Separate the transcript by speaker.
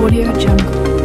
Speaker 1: Audio Jungle.